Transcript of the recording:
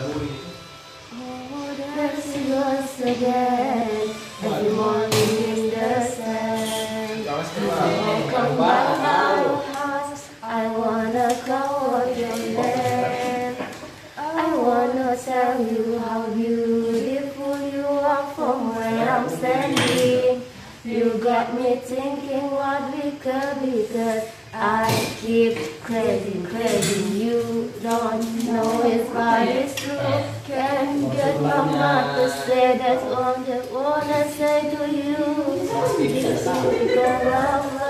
Oh, she goes again. Every morning in the sand. I come back our house. I wanna cover your land. I wanna tell you how beautiful you are from where I'm standing. You got me thinking what we could be I keep crazy, crazy. You don't know if God is true. Can't get my mouth to say that's all that wanna say to you. Because of love,